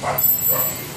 Bye.